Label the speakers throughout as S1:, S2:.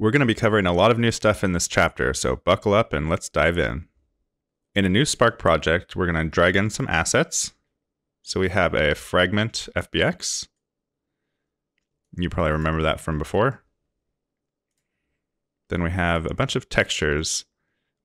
S1: We're going to be covering a lot of new stuff in this chapter, so buckle up and let's dive in. In a new Spark project, we're going to drag in some assets. So we have a fragment FBX. You probably remember that from before. Then we have a bunch of textures.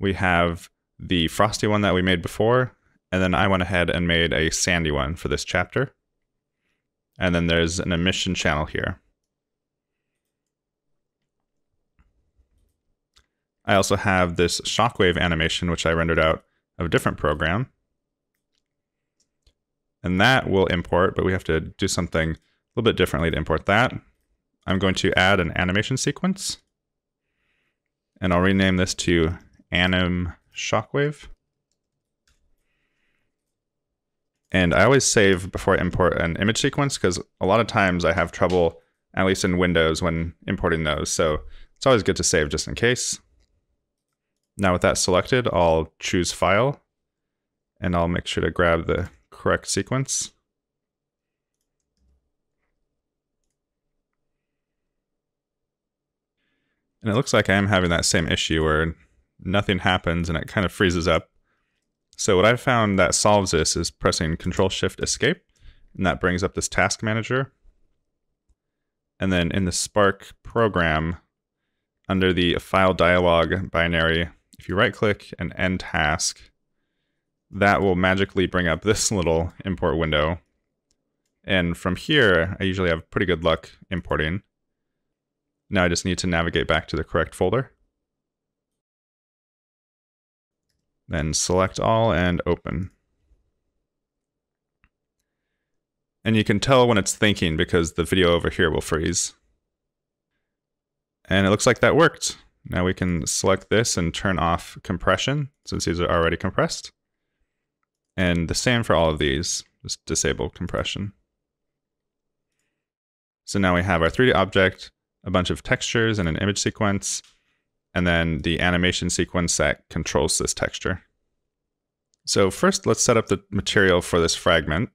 S1: We have the frosty one that we made before, and then I went ahead and made a sandy one for this chapter. And then there's an emission channel here. I also have this shockwave animation, which I rendered out of a different program. And that will import, but we have to do something a little bit differently to import that. I'm going to add an animation sequence. And I'll rename this to anim shockwave. And I always save before I import an image sequence because a lot of times I have trouble, at least in Windows, when importing those. So it's always good to save just in case. Now with that selected, I'll choose File, and I'll make sure to grab the correct sequence. And it looks like I am having that same issue where nothing happens and it kind of freezes up. So what I've found that solves this is pressing Control Shift Escape, and that brings up this task manager. And then in the Spark program, under the file dialog binary, if you right click and end task, that will magically bring up this little import window. And from here, I usually have pretty good luck importing. Now I just need to navigate back to the correct folder. Then select all and open. And you can tell when it's thinking because the video over here will freeze. And it looks like that worked. Now we can select this and turn off compression since these are already compressed. And the same for all of these, just disable compression. So now we have our 3D object, a bunch of textures and an image sequence, and then the animation sequence that controls this texture. So first, let's set up the material for this fragment.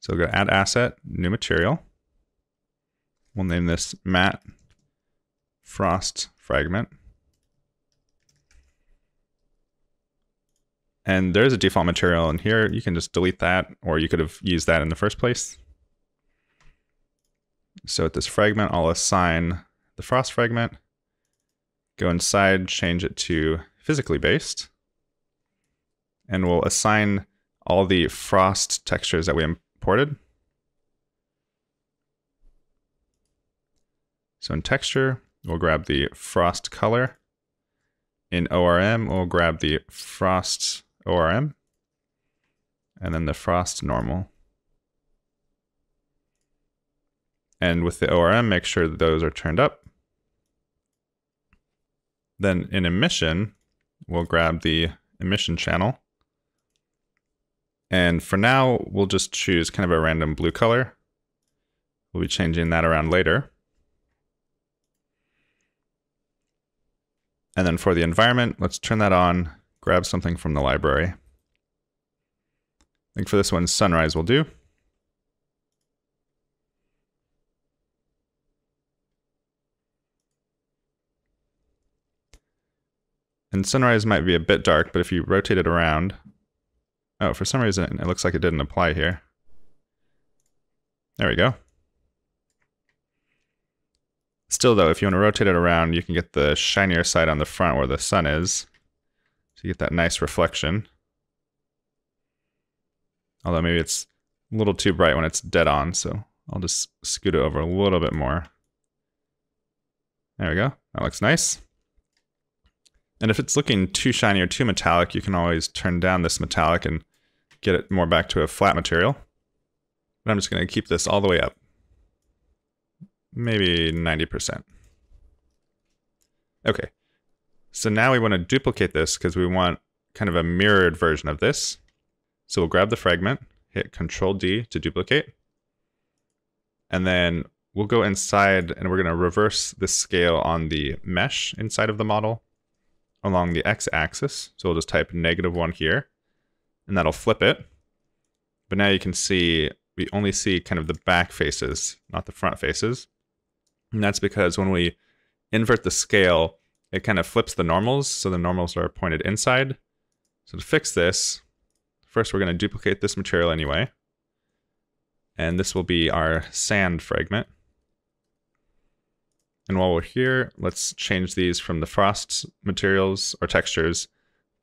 S1: So we'll go add asset, new material. We'll name this matte frost fragment. And there's a default material in here. You can just delete that, or you could have used that in the first place. So at this fragment, I'll assign the frost fragment, go inside, change it to physically based, and we'll assign all the frost textures that we imported. So in texture, we'll grab the frost color. In ORM, we'll grab the frost ORM, and then the frost normal. And with the ORM, make sure that those are turned up. Then in emission, we'll grab the emission channel. And for now, we'll just choose kind of a random blue color. We'll be changing that around later. And then for the environment, let's turn that on, grab something from the library. I think for this one, sunrise will do. And sunrise might be a bit dark, but if you rotate it around, oh, for some reason it looks like it didn't apply here. There we go. Still though, if you want to rotate it around, you can get the shinier side on the front where the sun is. So you get that nice reflection. Although maybe it's a little too bright when it's dead on, so I'll just scoot it over a little bit more. There we go. That looks nice. And if it's looking too shiny or too metallic, you can always turn down this metallic and get it more back to a flat material. But I'm just going to keep this all the way up. Maybe 90%. Okay. So now we want to duplicate this because we want kind of a mirrored version of this. So we'll grab the fragment, hit Control D to duplicate. And then we'll go inside and we're going to reverse the scale on the mesh inside of the model along the x-axis. So we'll just type negative 1 here, and that'll flip it. But now you can see, we only see kind of the back faces, not the front faces. And that's because when we invert the scale, it kind of flips the normals, so the normals are pointed inside. So to fix this, first we're going to duplicate this material anyway. And this will be our sand fragment. And while we're here, let's change these from the frost materials or textures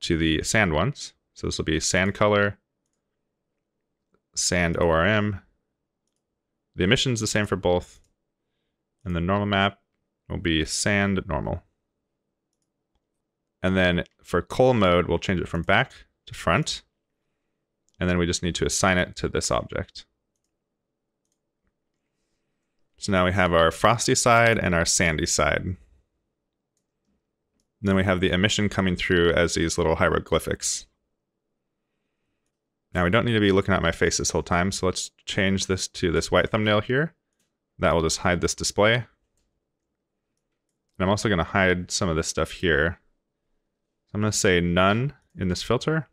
S1: to the sand ones. So this will be sand color, sand ORM. The emission's the same for both. And the normal map will be sand normal. And then for cull mode, we'll change it from back to front. And then we just need to assign it to this object. So now we have our frosty side and our sandy side. And then we have the emission coming through as these little hieroglyphics. Now we don't need to be looking at my face this whole time, so let's change this to this white thumbnail here. That will just hide this display. And I'm also going to hide some of this stuff here. I'm going to say none in this filter,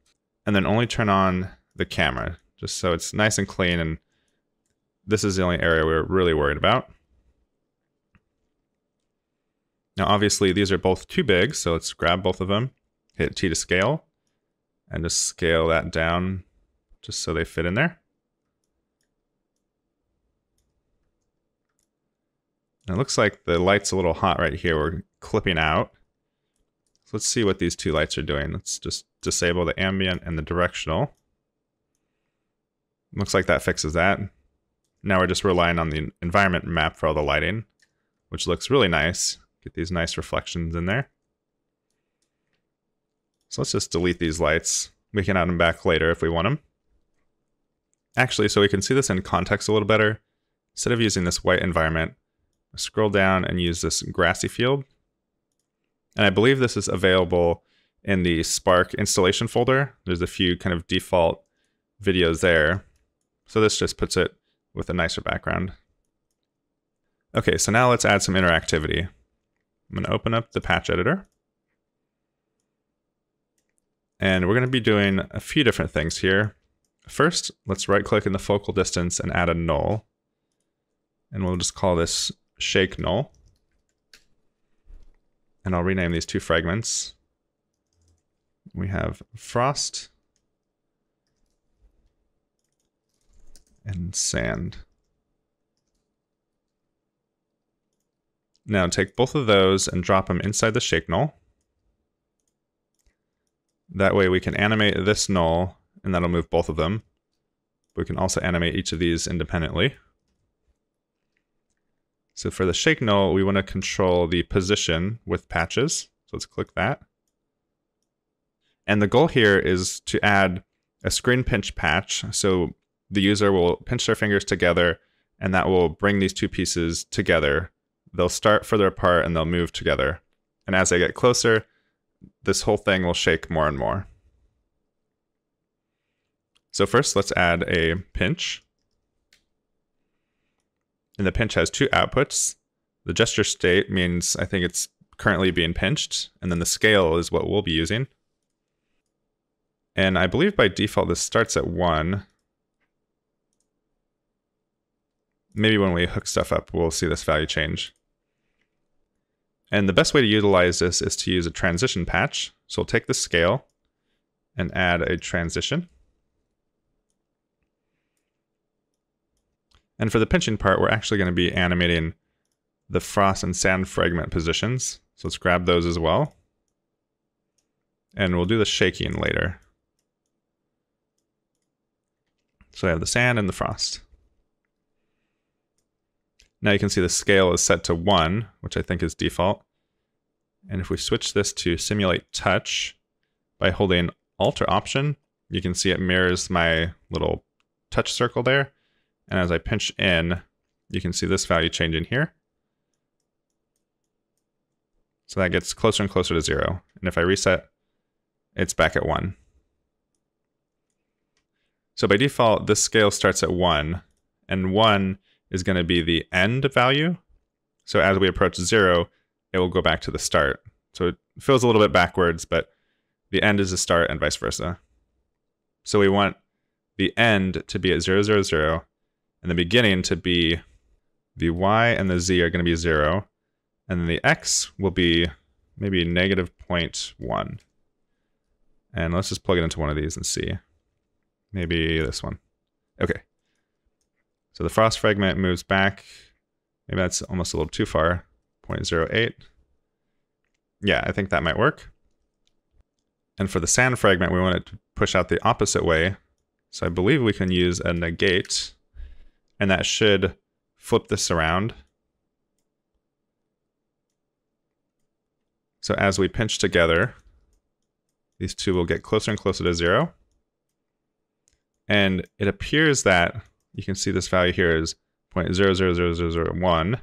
S1: and then only turn on the camera, just so it's nice and clean, and this is the only area we're really worried about. Now obviously these are both too big, so let's grab both of them, hit T to scale, and just scale that down just so they fit in there. And it looks like the light's a little hot right here. We're clipping out. So let's see what these two lights are doing. Let's just disable the ambient and the directional. Looks like that fixes that. Now we're just relying on the environment map for all the lighting, which looks really nice. Get these nice reflections in there. So let's just delete these lights. We can add them back later if we want them. Actually, so we can see this in context a little better, instead of using this white environment, scroll down and use this grassy field. And I believe this is available in the Spark installation folder. There's a few kind of default videos there. So this just puts it with a nicer background. Okay, so now let's add some interactivity. I'm going to open up the patch editor. And we're going to be doing a few different things here. First, let's right click in the focal distance and add a null. And we'll just call this shake null. And I'll rename these two fragments. We have frost and sand. Now take both of those and drop them inside the shake null. That way we can animate this null and that'll move both of them. We can also animate each of these independently. So for the shake null, we want to control the position with patches. So let's click that. And the goal here is to add a screen pinch patch. So the user will pinch their fingers together and that will bring these two pieces together. They'll start further apart and they'll move together. And as they get closer, this whole thing will shake more and more. So first, let's add a pinch. And the pinch has two outputs. The gesture state means I think it's currently being pinched, and then the scale is what we'll be using. And I believe by default this starts at 1. Maybe when we hook stuff up, we'll see this value change. And the best way to utilize this is to use a transition patch. So we'll take the scale and add a transition. And for the pinching part, we're actually going to be animating the frost and sand fragment positions. So let's grab those as well. And we'll do the shaking later. So I have the sand and the frost. Now you can see the scale is set to 1, which I think is default. And if we switch this to simulate touch by holding Alt or Option, you can see it mirrors my little touch circle there. And as I pinch in, you can see this value changing here. So that gets closer and closer to zero. And if I reset, it's back at one. So by default, this scale starts at one, and one is going to be the end value. So as we approach zero, it will go back to the start. So it feels a little bit backwards, but the end is the start and vice versa. So we want the end to be at 000, and the beginning to be the y and the z are going to be 0, And then the x will be maybe negative 0.1. And let's just plug it into one of these and see. Maybe this one. Okay. So the frost fragment moves back. Maybe that's almost a little too far. 0.08. Yeah, I think that might work. And for the sand fragment, we want it to push out the opposite way. So I believe we can use a negate, and that should flip this around. So as we pinch together, these two will get closer and closer to zero. And it appears that you can see this value here is 0.000001.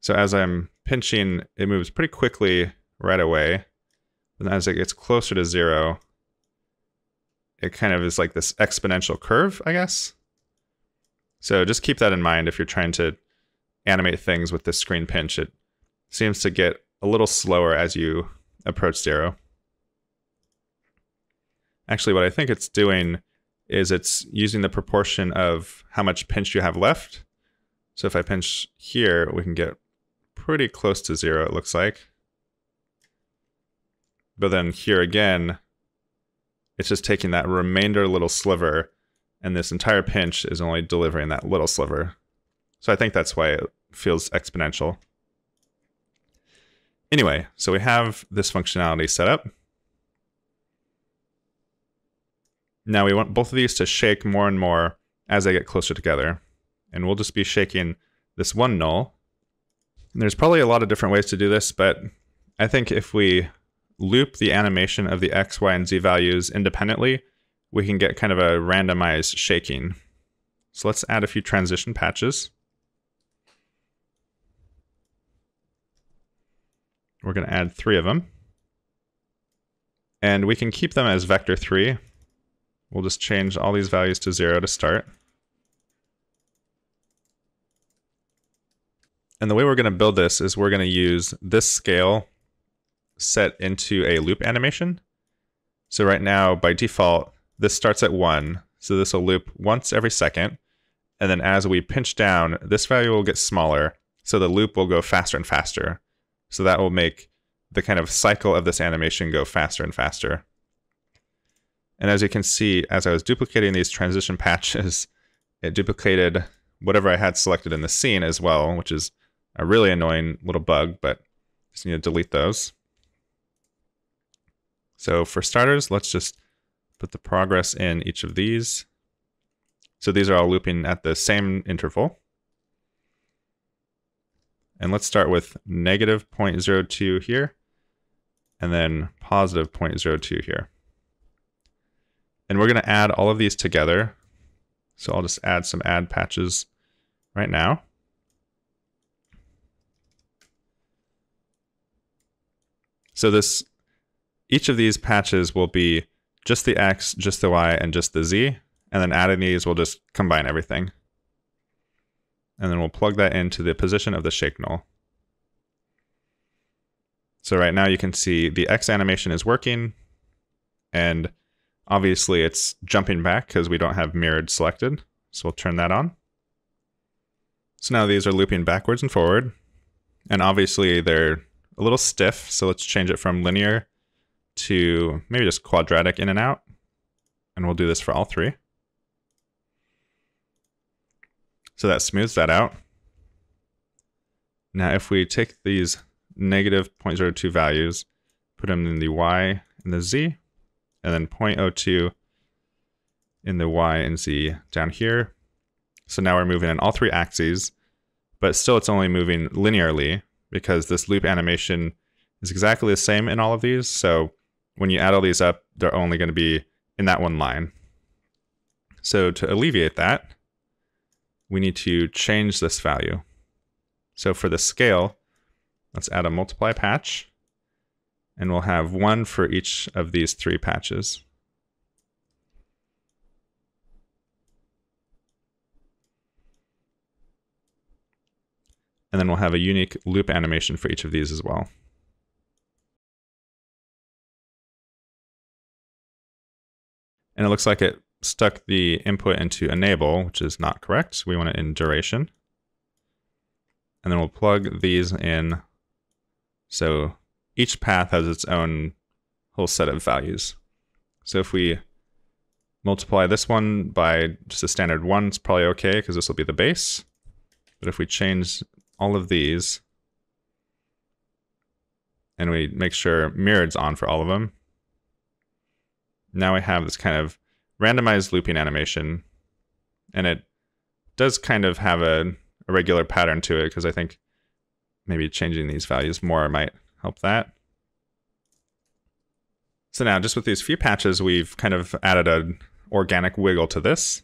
S1: So as I'm pinching, it moves pretty quickly right away. And as it gets closer to zero, it kind of is like this exponential curve, I guess. So just keep that in mind if you're trying to animate things with this screen pinch. It seems to get a little slower as you approach zero. Actually, what I think it's doing is it's using the proportion of how much pinch you have left. So if I pinch here, we can get pretty close to zero, it looks like. But then here again, it's just taking that remainder little sliver, and this entire pinch is only delivering that little sliver. So I think that's why it feels exponential. Anyway, so we have this functionality set up. Now we want both of these to shake more and more as they get closer together. And we'll just be shaking this one null. And there's probably a lot of different ways to do this, but I think if we loop the animation of the x, y, and z values independently, we can get kind of a randomized shaking. So let's add a few transition patches. We're going to add three of them. And we can keep them as vector 3 We'll just change all these values to zero to start. And the way we're going to build this is we're going to use this scale set into a loop animation. So right now, by default, this starts at one. So this will loop once every second. And then as we pinch down, this value will get smaller. So the loop will go faster and faster. So that will make the kind of cycle of this animation go faster and faster. And as you can see, as I was duplicating these transition patches, it duplicated whatever I had selected in the scene as well, which is a really annoying little bug, but just need to delete those. So for starters, let's just put the progress in each of these. So these are all looping at the same interval. And let's start with negative 0.02 here, and then positive 0.02 here. And we're going to add all of these together. So I'll just add some add patches right now. So this, each of these patches will be just the X, just the Y, and just the Z. And then adding these will just combine everything. And then we'll plug that into the position of the shake null. So right now you can see the X animation is working and Obviously, it's jumping back because we don't have mirrored selected. So we'll turn that on. So now these are looping backwards and forward. And obviously they're a little stiff, so let's change it from linear to maybe just quadratic in and out. And we'll do this for all three. So that smooths that out. Now if we take these negative 0.02 values, put them in the y and the z, and then 0.02 in the y and z down here. So now we're moving in all three axes, but still it's only moving linearly because this loop animation is exactly the same in all of these. So when you add all these up, they're only going to be in that one line. So to alleviate that, we need to change this value. So for the scale, let's add a multiply patch and we'll have one for each of these three patches. And then we'll have a unique loop animation for each of these as well. And it looks like it stuck the input into enable, which is not correct. We want it in duration. And then we'll plug these in. So each path has its own whole set of values. So if we multiply this one by just a standard one, it's probably okay because this will be the base. But if we change all of these and we make sure mirrored's on for all of them, now we have this kind of randomized looping animation and it does kind of have a, a regular pattern to it because I think maybe changing these values more might help that. So now just with these few patches, we've kind of added an organic wiggle to this.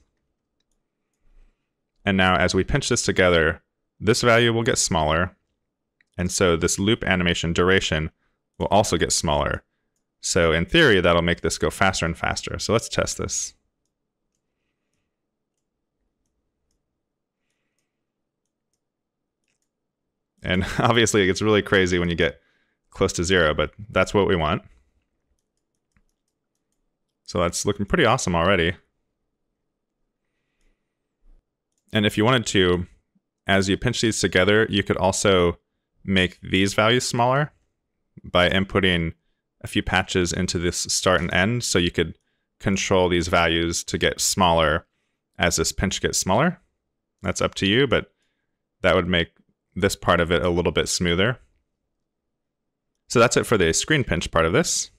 S1: And now as we pinch this together, this value will get smaller. And so this loop animation duration will also get smaller. So in theory, that'll make this go faster and faster. So let's test this. And obviously it gets really crazy when you get close to zero, but that's what we want. So that's looking pretty awesome already. And if you wanted to, as you pinch these together, you could also make these values smaller by inputting a few patches into this start and end. So you could control these values to get smaller as this pinch gets smaller. That's up to you, but that would make this part of it a little bit smoother. So that's it for the screen pinch part of this.